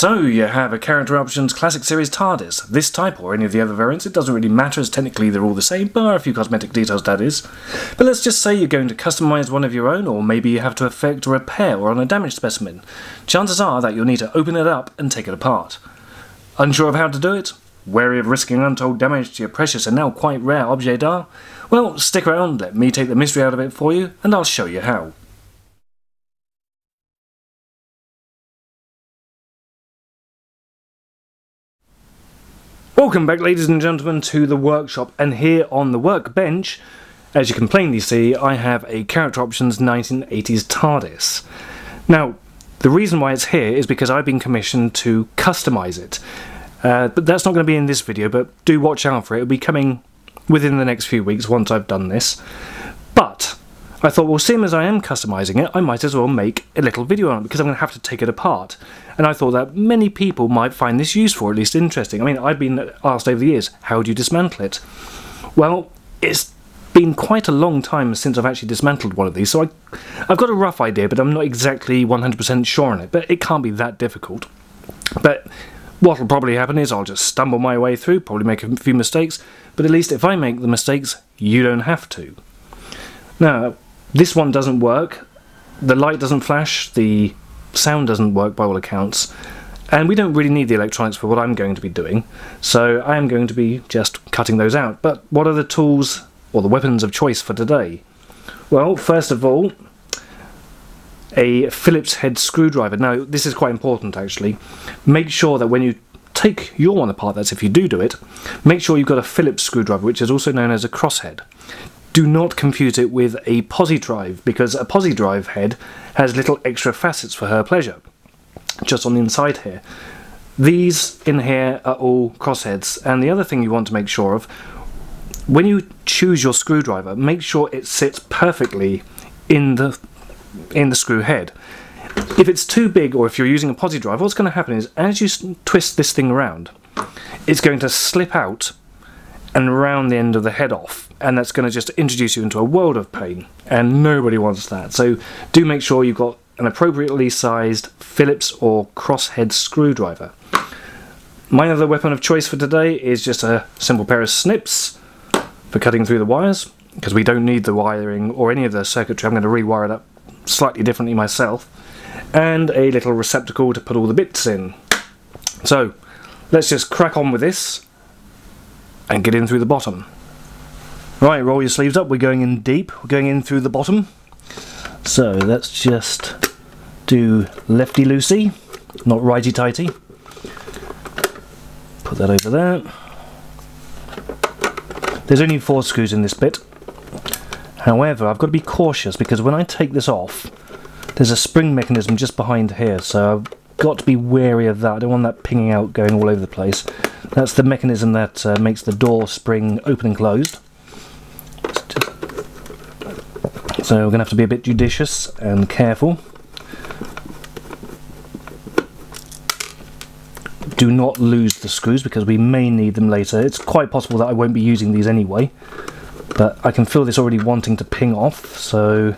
So you have a Character Options Classic Series TARDIS. This type, or any of the other variants, it doesn't really matter as technically they're all the same, bar a few cosmetic details that is. But let's just say you're going to customise one of your own, or maybe you have to effect a repair or on a damaged specimen. Chances are that you'll need to open it up and take it apart. Unsure of how to do it? Wary of risking untold damage to your precious and now quite rare objet d'art? Ah? Well, stick around, let me take the mystery out of it for you, and I'll show you how. Welcome back ladies and gentlemen to the workshop. And here on the workbench as you can plainly see I have a Character Options 1980s TARDIS. Now the reason why it's here is because I've been commissioned to customise it. Uh, but that's not going to be in this video but do watch out for it, it'll be coming within the next few weeks once I've done this I thought, well, seeing as I am customising it, I might as well make a little video on it because I'm going to have to take it apart. And I thought that many people might find this useful, at least interesting. I mean, I've been asked over the years, how do you dismantle it? Well, it's been quite a long time since I've actually dismantled one of these, so I, I've got a rough idea, but I'm not exactly 100% sure on it. But it can't be that difficult. But what'll probably happen is I'll just stumble my way through, probably make a few mistakes, but at least if I make the mistakes, you don't have to. Now, this one doesn't work. The light doesn't flash, the sound doesn't work by all accounts, and we don't really need the electronics for what I'm going to be doing, so I am going to be just cutting those out. But what are the tools or the weapons of choice for today? Well, first of all, a Phillips head screwdriver. Now, this is quite important actually. Make sure that when you take your one apart, that's if you do do it, make sure you've got a Phillips screwdriver, which is also known as a crosshead do not confuse it with a posi-drive because a posi-drive head has little extra facets for her pleasure. Just on the inside here. These in here are all crossheads and the other thing you want to make sure of when you choose your screwdriver make sure it sits perfectly in the in the screw head. If it's too big or if you're using a posi-drive what's going to happen is as you twist this thing around it's going to slip out and round the end of the head off and that's going to just introduce you into a world of pain and nobody wants that. So do make sure you've got an appropriately sized Phillips or crosshead screwdriver. My other weapon of choice for today is just a simple pair of snips for cutting through the wires because we don't need the wiring or any of the circuitry. I'm going to rewire it up slightly differently myself and a little receptacle to put all the bits in. So let's just crack on with this and get in through the bottom. Right, roll your sleeves up, we're going in deep, we're going in through the bottom. So let's just do lefty loosey, not righty tighty. Put that over there. There's only four screws in this bit. However, I've got to be cautious because when I take this off, there's a spring mechanism just behind here, so I've got to be wary of that. I don't want that pinging out going all over the place. That's the mechanism that uh, makes the door spring open and closed. So we're going to have to be a bit judicious and careful. Do not lose the screws because we may need them later. It's quite possible that I won't be using these anyway. But I can feel this already wanting to ping off, so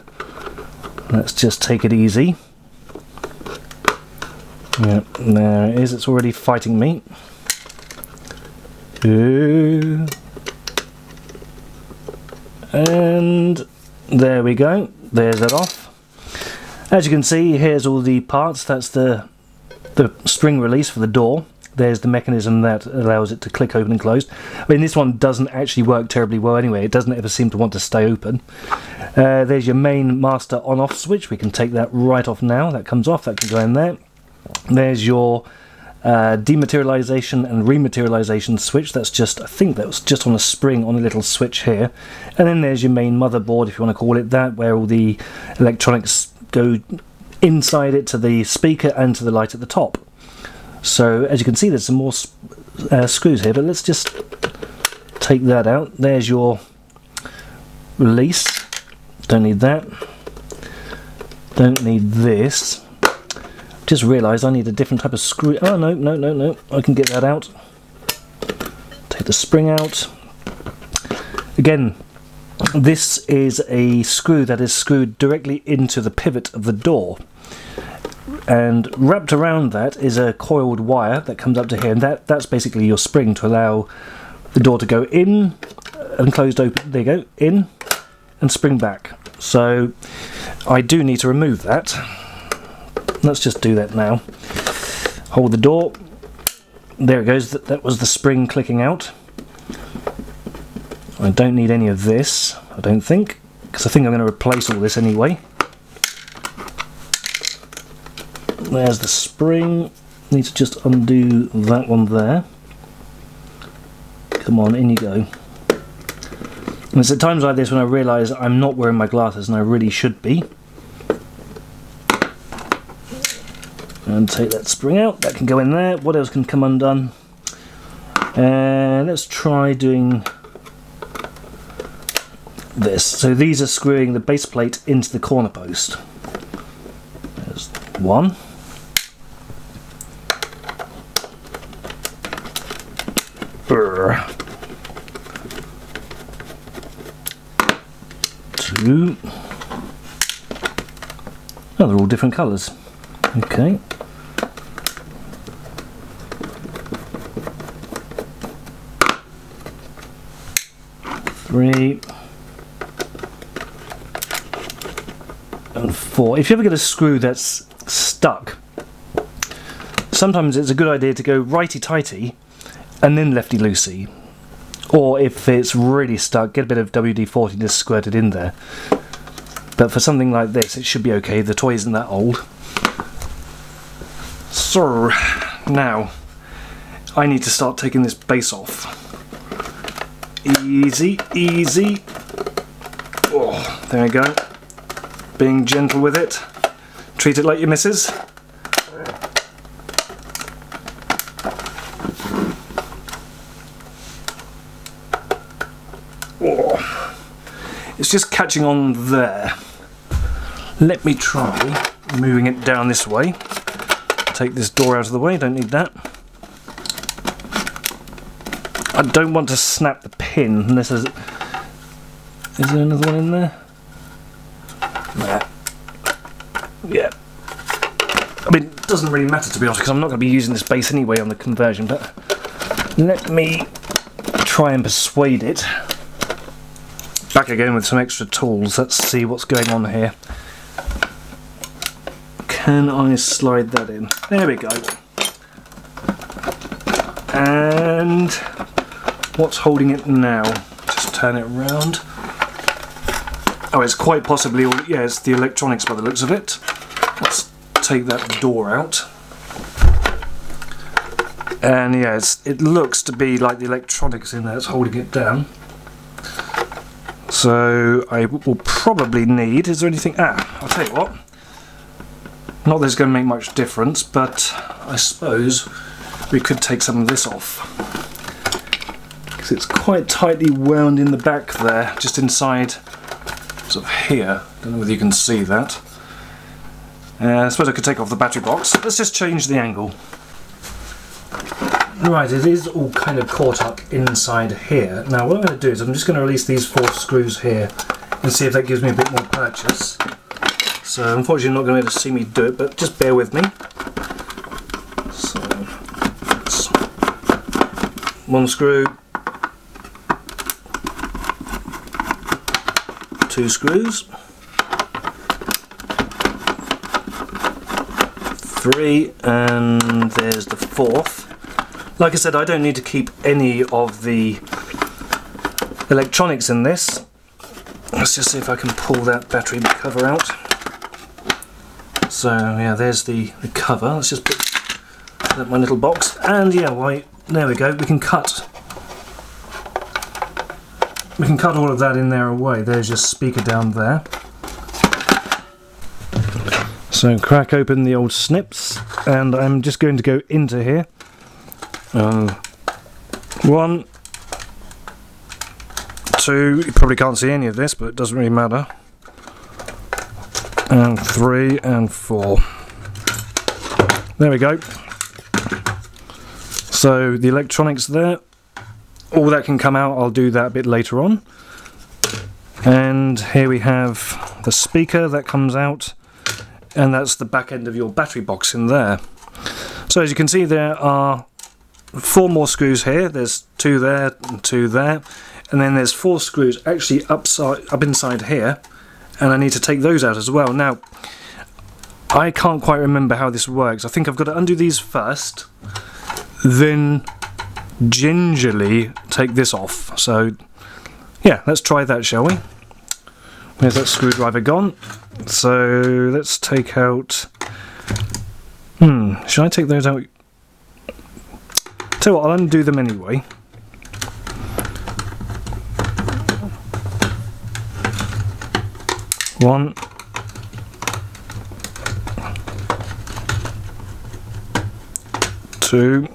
let's just take it easy. There it is, it's already fighting me. And there we go, there's that off. As you can see, here's all the parts, that's the, the spring release for the door. There's the mechanism that allows it to click open and closed. I mean, this one doesn't actually work terribly well anyway. It doesn't ever seem to want to stay open. Uh, there's your main master on-off switch. We can take that right off now. That comes off. That can go in there. There's your uh, dematerialization and rematerialization switch. That's just I think that was just on a spring on a little switch here. And then there's your main motherboard if you want to call it that where all the electronics go inside it to the speaker and to the light at the top. So as you can see there's some more uh, screws here but let's just take that out. There's your release. Don't need that. Don't need this just realised I need a different type of screw. Oh, no, no, no, no. I can get that out. Take the spring out. Again, this is a screw that is screwed directly into the pivot of the door. and wrapped around that is a coiled wire that comes up to here and that that's basically your spring to allow the door to go in and closed open there you go in and spring back so I do need to remove that let's just do that now. Hold the door. There it goes. That, that was the spring clicking out. I don't need any of this I don't think because I think I'm going to replace all this anyway. There's the spring. Need to just undo that one there. Come on in you go. And it's at times like this when I realise I'm not wearing my glasses and I really should be and take that spring out. That can go in there. What else can come undone? And let's try doing this. So these are screwing the base plate into the corner post. There's one. Two. Oh they're all different colours. Okay three, and four. If you ever get a screw that's stuck, sometimes it's a good idea to go righty-tighty and then lefty-loosey. Or if it's really stuck, get a bit of WD-40 and just squirt it in there. But for something like this, it should be okay. The toy isn't that old. So, now, I need to start taking this base off. Easy, easy. Oh, there we go. Being gentle with it. Treat it like your missus. Oh, it's just catching on there. Let me try moving it down this way. Take this door out of the way, don't need that. I don't want to snap the pin unless there's... Is there another one in there? Nah. Yeah. I mean, it doesn't really matter to be honest because I'm not going to be using this base anyway on the conversion, but let me try and persuade it. Back again with some extra tools. Let's see what's going on here. Can I slide that in? There we go. And What's holding it now? Just turn it around. Oh, it's quite possibly, yeah, it's the electronics by the looks of it. Let's take that door out. And yeah, it looks to be like the electronics in there that's holding it down. So I will probably need, is there anything, ah, I'll tell you what. Not that it's going to make much difference, but I suppose we could take some of this off it's quite tightly wound in the back there, just inside sort of here. Don't know whether you can see that. Uh, I suppose I could take off the battery box. Let's just change the angle. Right, it is all kind of caught up inside here. Now what I'm going to do is I'm just going to release these four screws here and see if that gives me a bit more purchase. So unfortunately you're not going to be able to see me do it, but just bear with me. So, one screw, two screws, three, and there's the fourth. Like I said, I don't need to keep any of the electronics in this. Let's just see if I can pull that battery cover out. So yeah, there's the, the cover. Let's just put that my little box. And yeah, why there we go. We can cut we can cut all of that in there away. There's your speaker down there. So crack open the old snips and I'm just going to go into here. Uh, one, two, you probably can't see any of this but it doesn't really matter. And three and four. There we go. So the electronics there all that can come out, I'll do that a bit later on. And here we have the speaker that comes out and that's the back end of your battery box in there. So as you can see there are four more screws here, there's two there and two there, and then there's four screws actually upside, up inside here, and I need to take those out as well. Now, I can't quite remember how this works. I think I've got to undo these first, then gingerly take this off. So yeah, let's try that, shall we? Where's that screwdriver gone. So let's take out... Hmm, should I take those out? Tell what, I'll undo them anyway. One. Two.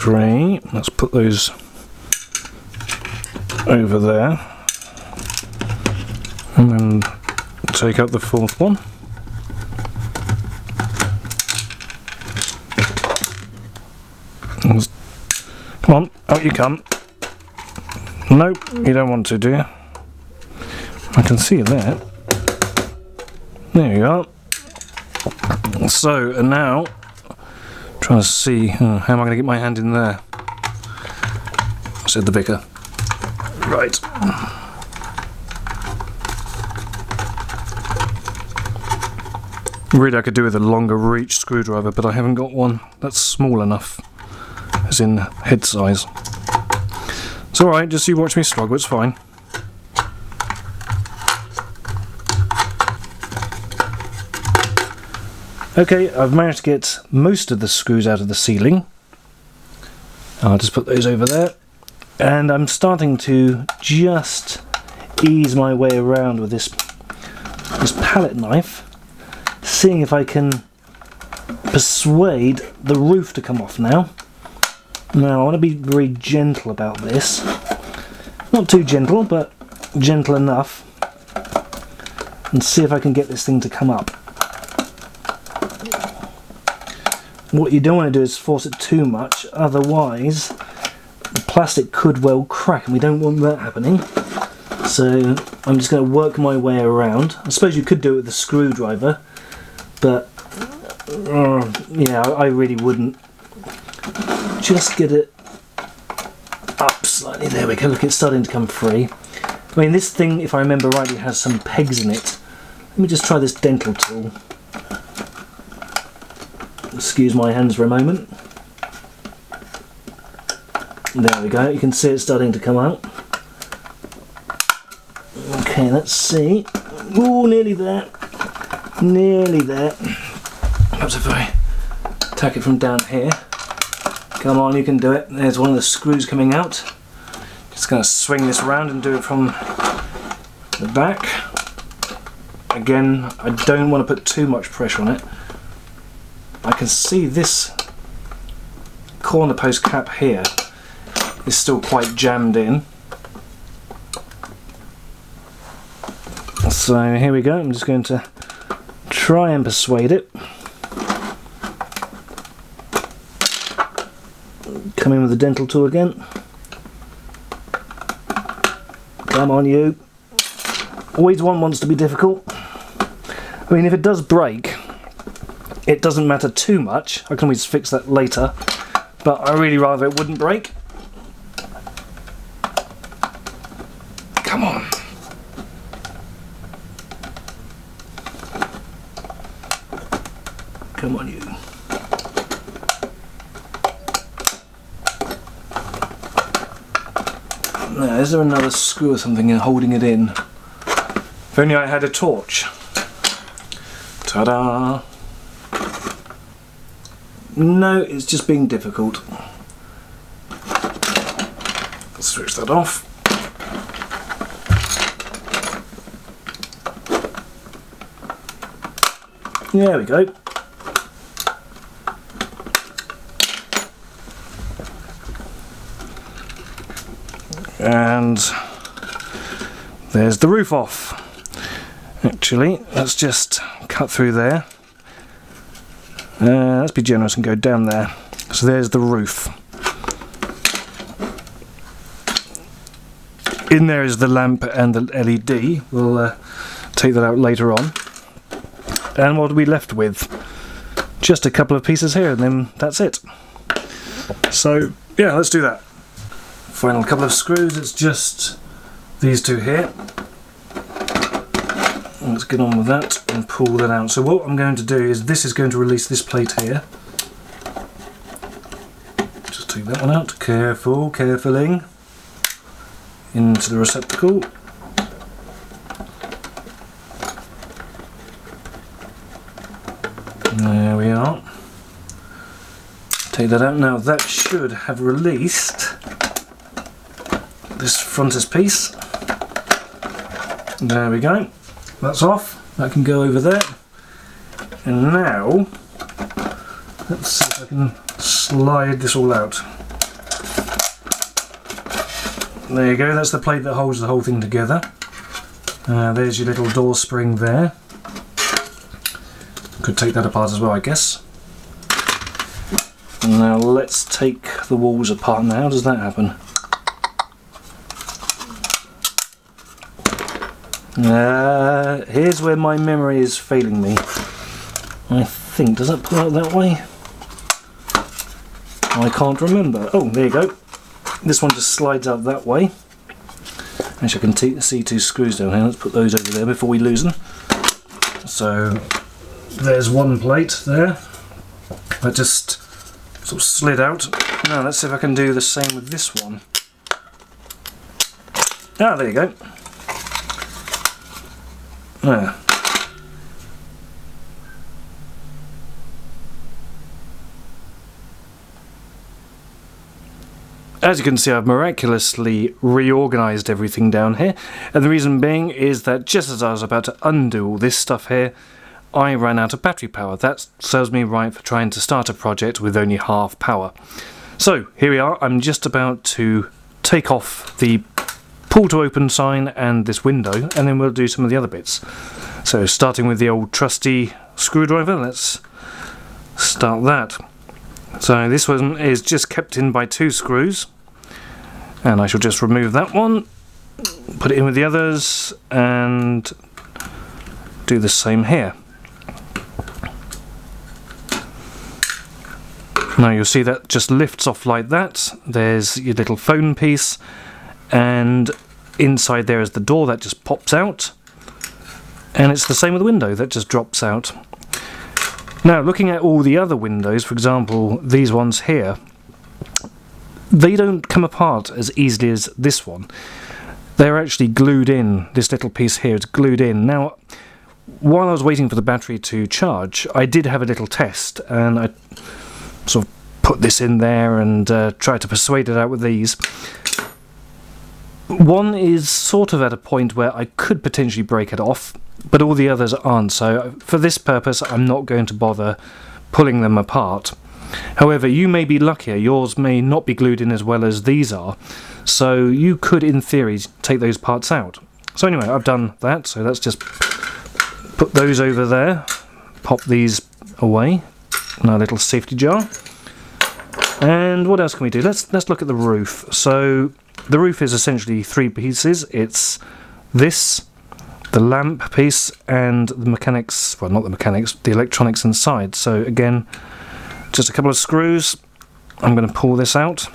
Three. Let's put those over there. And then take out the fourth one. Come on, out you come. Nope, you don't want to, do you? I can see that. There you are. So, and now Trying to see, uh, how am I going to get my hand in there? Said the vicar. Right. Really I could do with a longer reach screwdriver, but I haven't got one that's small enough, as in head size. It's alright, just you watch me struggle, it's fine. Okay, I've managed to get most of the screws out of the ceiling. I'll just put those over there. And I'm starting to just ease my way around with this, this palette knife, seeing if I can persuade the roof to come off now. Now, I want to be very gentle about this. Not too gentle, but gentle enough. And see if I can get this thing to come up. What you don't want to do is force it too much, otherwise the plastic could well crack and we don't want that happening. So I'm just going to work my way around. I suppose you could do it with a screwdriver, but uh, yeah, I really wouldn't. Just get it up slightly. There we go. Look, it's starting to come free. I mean, this thing, if I remember rightly, has some pegs in it. Let me just try this dental tool. Excuse my hands for a moment. There we go, you can see it's starting to come out. Okay, let's see. Oh, nearly there. Nearly there. Perhaps if I tack it from down here. Come on, you can do it. There's one of the screws coming out. Just going to swing this around and do it from the back. Again, I don't want to put too much pressure on it. I can see this corner post cap here is still quite jammed in. So here we go, I'm just going to try and persuade it. Come in with the dental tool again. Come on you. Always one wants to be difficult. I mean if it does break, it doesn't matter too much. I can always fix that later, but I really rather it wouldn't break. Come on. Come on, you. Now, is there another screw or something holding it in? If only I had a torch. Ta-da! No, it's just being difficult. Let's switch that off. There we go. And there's the roof off. Actually, let's just cut through there. Uh, let's be generous and go down there. So there's the roof. in there is the lamp and the LED. We'll uh, take that out later on. And what are we left with? Just a couple of pieces here and then that's it. So yeah, let's do that. Final couple of screws, it's just these two here. Let's get on with that and pull that out. So what I'm going to do is this is going to release this plate here. Just take that one out, careful, carefuling. Into the receptacle. There we are. Take that out. Now that should have released this frontispiece. There we go. That's off. That can go over there. And now, let's see if I can slide this all out. There you go, that's the plate that holds the whole thing together. Uh, there's your little door spring there. Could take that apart as well, I guess. Now let's take the walls apart now. How does that happen? Uh, here's where my memory is failing me. I think, does that pull out that way? I can't remember. Oh, there you go. This one just slides out that way. Actually, I can see two screws down here. Let's put those over there before we lose them. So, there's one plate there. That just sort of slid out. Now, let's see if I can do the same with this one. Ah, there you go. There. As you can see I've miraculously reorganised everything down here and the reason being is that just as I was about to undo all this stuff here I ran out of battery power. That serves me right for trying to start a project with only half power. So here we are, I'm just about to take off the pull to open sign and this window and then we'll do some of the other bits. So starting with the old trusty screwdriver, let's start that. So this one is just kept in by two screws and I shall just remove that one, put it in with the others and do the same here. Now you'll see that just lifts off like that. There's your little phone piece and inside there is the door that just pops out and it's the same with the window that just drops out. Now looking at all the other windows for example these ones here they don't come apart as easily as this one. They're actually glued in. This little piece here is glued in. Now while I was waiting for the battery to charge I did have a little test and I sort of put this in there and uh, tried to persuade it out with these one is sort of at a point where I could potentially break it off, but all the others aren't, so for this purpose I'm not going to bother pulling them apart. However, you may be luckier, yours may not be glued in as well as these are, so you could in theory take those parts out. So anyway, I've done that, so let's just put those over there, pop these away in our little safety jar. And what else can we do? Let's let's look at the roof. So the roof is essentially three pieces. It's this, the lamp piece, and the mechanics, well not the mechanics, the electronics inside. So again, just a couple of screws. I'm going to pull this out.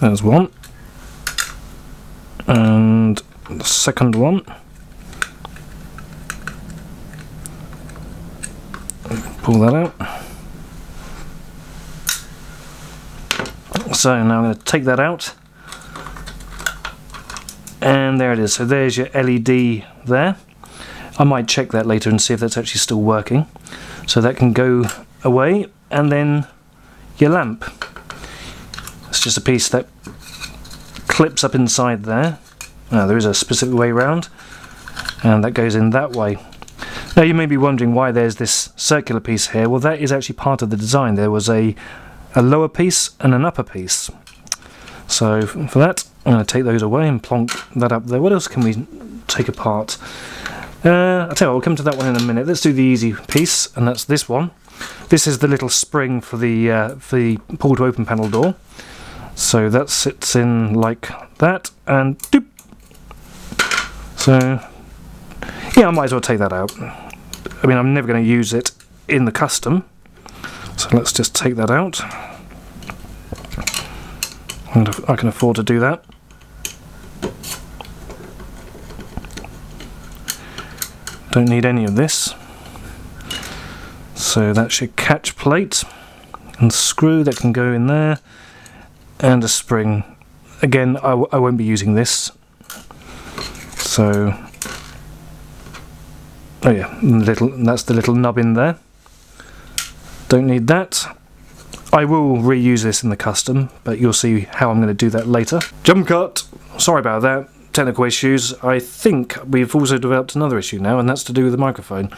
There's one. And the second one. Pull that out. So now I'm going to take that out. And there it is. So there's your LED there. I might check that later and see if that's actually still working. So that can go away. And then your lamp. It's just a piece that clips up inside there. Now there is a specific way around. And that goes in that way. Now you may be wondering why there's this circular piece here. Well that is actually part of the design. There was a a lower piece and an upper piece. So for that, I'm going to take those away and plonk that up there. What else can we take apart? Uh, I'll tell you what, we'll come to that one in a minute. Let's do the easy piece, and that's this one. This is the little spring for the, uh, for the pull to open panel door. So that sits in like that, and doop. So, yeah, I might as well take that out. I mean, I'm never going to use it in the custom, so let's just take that out. And I can afford to do that. Don't need any of this. So that's your catch plate and screw that can go in there and a spring. Again, I won't be using this. So, oh yeah, little that's the little nub in there. Don't need that. I will reuse this in the custom, but you'll see how I'm going to do that later. Jump cut! Sorry about that. Technical issues. I think we've also developed another issue now, and that's to do with the microphone.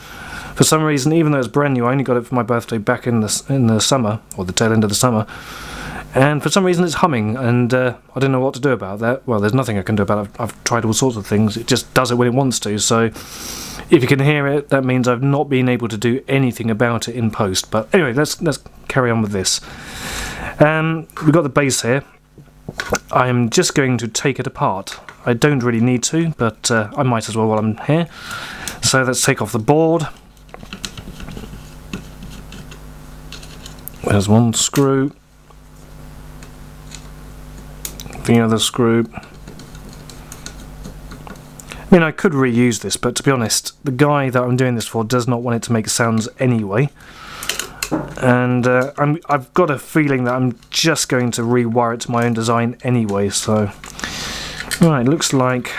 For some reason, even though it's brand new, I only got it for my birthday back in the, in the summer, or the tail end of the summer, and for some reason it's humming, and uh, I don't know what to do about that. Well, there's nothing I can do about it. I've, I've tried all sorts of things. It just does it when it wants to, so if you can hear it, that means I've not been able to do anything about it in post. But anyway, let's let's carry on with this. Um, we've got the base here. I'm just going to take it apart. I don't really need to, but uh, I might as well while I'm here. So let's take off the board. There's one screw. The other screw. I mean, I could reuse this, but to be honest, the guy that I'm doing this for does not want it to make sounds anyway. And uh, i have got a feeling that I'm just going to rewire it to my own design anyway, so... Right, looks like...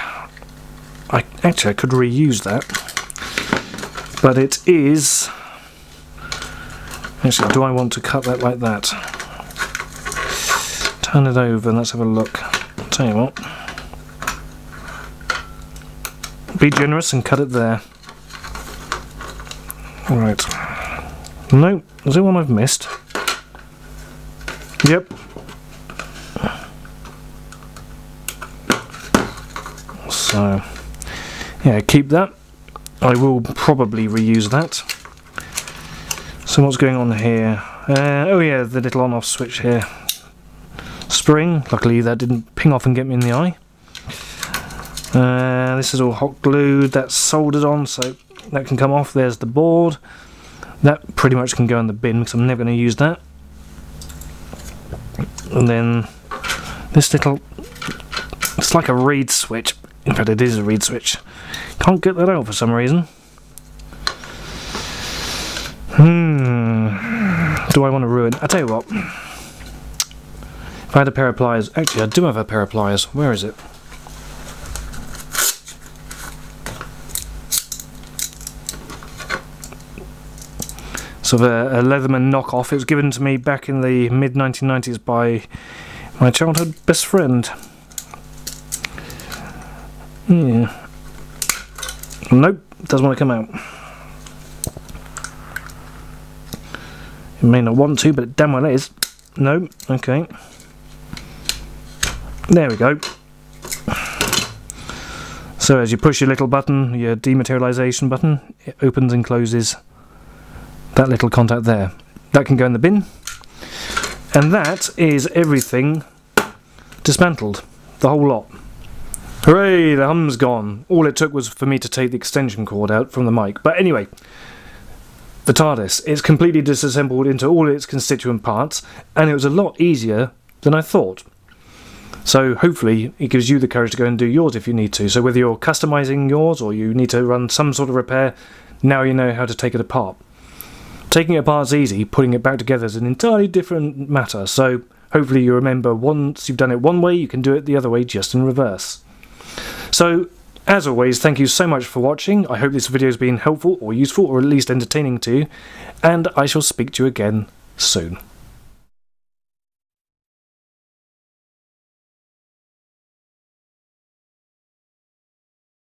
I Actually, I could reuse that. But it is... Actually, do I want to cut that like that? Turn it over and let's have a look. I'll tell you what. Be generous and cut it there. Right. No, is there one I've missed? Yep. So, yeah, keep that. I will probably reuse that. So what's going on here? Uh, oh yeah, the little on-off switch here. Spring, luckily that didn't ping off and get me in the eye. Uh, this is all hot glued, that's soldered on so that can come off. There's the board. That pretty much can go in the bin because I'm never going to use that. And then this little, it's like a reed switch. In fact it is a reed switch. Can't get that out for some reason. Hmm. Do I want to ruin? I tell you what. If I had a pair of pliers, actually I do have a pair of pliers. Where is it? Sort of a, a Leatherman knockoff. It was given to me back in the mid 1990s by my childhood best friend. Yeah. Nope, doesn't want to come out. It may not want to, but it damn well is. No, okay. There we go. So as you push your little button, your dematerialization button, it opens and closes that little contact there. That can go in the bin. And that is everything dismantled. The whole lot. Hooray, the hum's gone. All it took was for me to take the extension cord out from the mic. But anyway, the TARDIS. It's completely disassembled into all its constituent parts, and it was a lot easier than I thought. So hopefully it gives you the courage to go and do yours if you need to. So whether you're customizing yours or you need to run some sort of repair, now you know how to take it apart. Taking it apart is easy, putting it back together is an entirely different matter, so hopefully you remember once you've done it one way, you can do it the other way just in reverse. So, as always, thank you so much for watching. I hope this video has been helpful or useful or at least entertaining to you, and I shall speak to you again soon.